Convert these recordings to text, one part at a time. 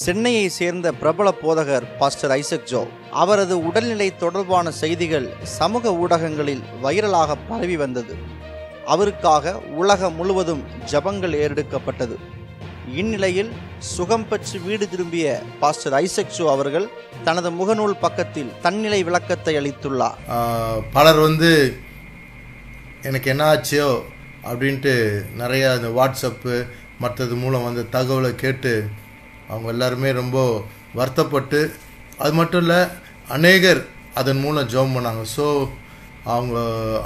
சென்னையை சேர்ந்த பிரபல போதகர் பாஸ்டர் ஐசக் ஜோ அவரது உடல்நிலை தொடர்பான செய்திகள் சமூக ஊடகங்களில் வைரலாக பரவி வந்தது. அவருக்காக உலகம் முழுவதும் ஜபங்கள் ஏறெடுக்கப்பட்டது. இந்நிலையில் சுகம் பெற்று வீடு திரும்பிய பாஸ்டர் ஐசக் ஜோ அவர்கள் தனது முகநூல் பக்கத்தில் தன்னிலை விளக்கத்தை அளித்துள்ளார். பலர் வந்து எனக்கு என்ன ஆச்சோ? அப்படின்ட்டு நிறையா இந்த வாட்ஸ்அப்பு மற்றது மூலம் வந்து தகவலை கேட்டு அவங்க எல்லாருமே ரொம்ப வருத்தப்பட்டு அது மட்டும் இல்லை அநேகர் அதன் மூலம் ஜோம் பண்ணாங்க. ஸோ அவங்க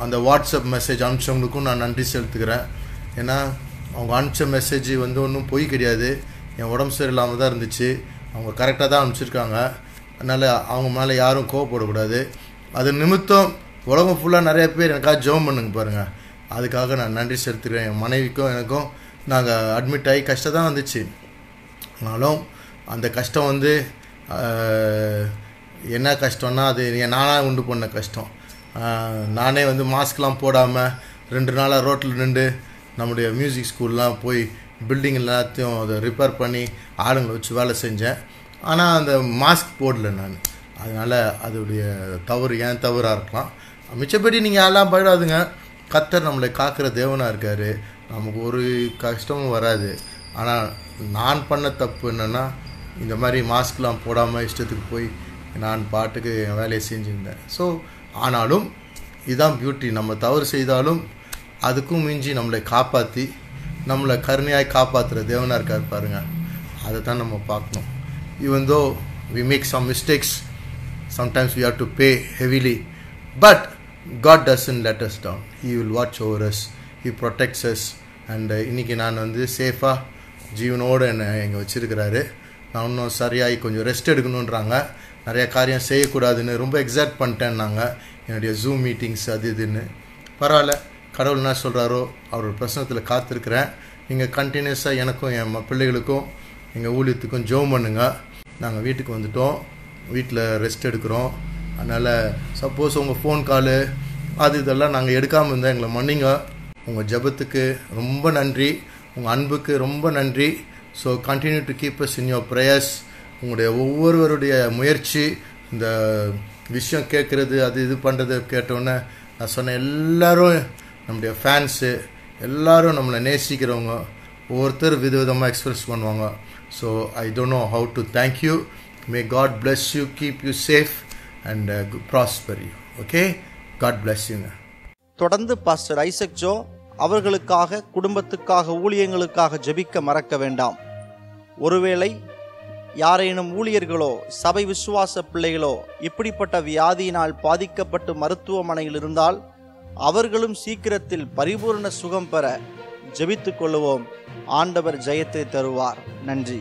அந்த வாட்ஸ்அப் மெசேஜ் அனுப்பிச்சவங்களுக்கும் நான் நன்றி செலுத்துக்கிறேன் ஏன்னா அவங்க அனுப்பிச்ச மெசேஜ் வந்து ஒன்றும் பொய் கிடையாது. என் உடம்பு சரியில்லாமல் தான் இருந்துச்சு. அவங்க கரெக்டாக தான் அனுப்பிச்சிருக்காங்க. அதனால் அவங்க மேலே யாரும் கோவப்படக்கூடாது. அது நிமித்தம் உலகம் ஃபுல்லாக நிறைய பேர் எனக்காக ஜோம் பண்ணுங்க பாருங்கள் அதுக்காக நான் நன்றி செலுத்துகிறேன். என் மனைவிக்கும் எனக்கும் நாங்கள் அட்மிட் ஆகி கஷ்டம் தான் வந்துச்சு. ஆனாலும் அந்த கஷ்டம் வந்து என்ன கஷ்டம்னா அது என் நானாக உண்டு பண்ண கஷ்டம். நானே வந்து மாஸ்க்லாம் போடாமல் ரெண்டு நாளாக ரோட்டில் நின்று நம்முடைய மியூசிக் ஸ்கூல்லாம் போய் பில்டிங் எல்லாத்தையும் அதை ரிப்பேர் பண்ணி ஆளுங்களை வச்சு வேலை செஞ்சேன். ஆனால் அந்த மாஸ்க் போடல நான். அதனால் அதோடைய தவறு ஏன் தவறாக இருக்கலாம். மிச்சப்படி நீங்கள் எல்லாம் பயிடாதுங்க கத்தர் நம்மளை காக்கிற தேவனாக இருக்கார். நமக்கு ஒரு கஷ்டமும் வராது. ஆனால் நான் பண்ண தப்பு என்னென்னா இந்த மாதிரி மாஸ்க்லாம் போடாமல் இஷ்டத்துக்கு போய் நான் பாட்டுக்கு என் வேலையை செஞ்சுருந்தேன். ஸோ ஆனாலும் இதுதான் பியூட்டி நம்ம தவறு செய்தாலும் அதுக்கும் மிஞ்சி நம்மளை காப்பாற்றி நம்மளை கருணையாக காப்பாற்றுற தேவனாக இருக்கார் பாருங்க. அதை தான் நம்ம பார்க்கணும். Even though we make some mistakes sometimes we have to pay heavily but God doesn't us down he will watch over us he protects us. And uh, இன்னைக்கு நான் வந்து சேஃபாக ஜீவனோடு என்னை இங்கே வச்சிருக்கிறாரு. நான் இன்னும் சரியாகி கொஞ்சம் ரெஸ்ட் எடுக்கணுன்றாங்க நிறைய காரியம் செய்யக்கூடாதுன்னு ரொம்ப எக்ஸாக்ட் பண்ணிட்டேன்னாங்க. என்னுடைய ஜூம் மீட்டிங்ஸ் அது இதுன்னு. பரவாயில்ல. கடவுள் என்ன சொல்கிறாரோ அவரோட பிரசனத்தில் காத்திருக்கிறேன். நீங்கள் கண்டினியூஸாக எனக்கும் என் பிள்ளைகளுக்கும் எங்கள் ஊழியத்துக்கும் ஜெபம் பண்ணுங்கள் நாங்கள் வீட்டுக்கு வந்துட்டோம். வீட்டில் ரெஸ்ட் எடுக்கிறோம். அதனால் சப்போஸ் உங்கள் ஃபோன் காலு அது இதெல்லாம் நாங்கள் எடுக்காமல் இருந்தால் எங்களை மன்னிங்க. உங்கள் ஜெபத்துக்கு ரொம்ப நன்றி. உங்கள் அன்புக்கு ரொம்ப நன்றி. So continue to keep us in your prayers உங்களுடைய ஒவ்வொருவருடைய முயற்சி இந்த விஷயம் கேட்குறது அது இது பண்ணுறது கேட்டோன்னே நான் சொன்ன எல்லோரும் நம்முடைய ஃபேன்ஸு எல்லோரும் நம்மளை நேசிக்கிறவங்க ஒவ்வொருத்தர் விதவிதமாக எக்ஸ்பிரஸ் பண்ணுவாங்க. So I don't know how to thank you may God bless you keep you safe and prosper you okay God bless யூங்க தொடர்ந்து பாஸ்டர் ஐசக் ஜோ அவர்களுக்காக குடும்பத்துக்காக ஊழியங்களுக்காக ஜெபிக்க மறக்க வேண்டாம். ஒருவேளை யாரேனும் ஊழியர்களோ சபை விசுவாச பிள்ளைகளோ இப்படிப்பட்ட வியாதியினால் பாதிக்கப்பட்டு மருத்துவமனையில் இருந்தால் அவர்களும் சீக்கிரத்தில் பரிபூரண சுகம் பெற ஜெபித்துக் கொள்ளுவோம். ஆண்டவர் ஜெயத்தை தருவார். நன்றி.